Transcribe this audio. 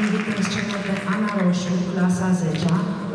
Invit în scenă pe Ana Roșu, clasa 10 -a.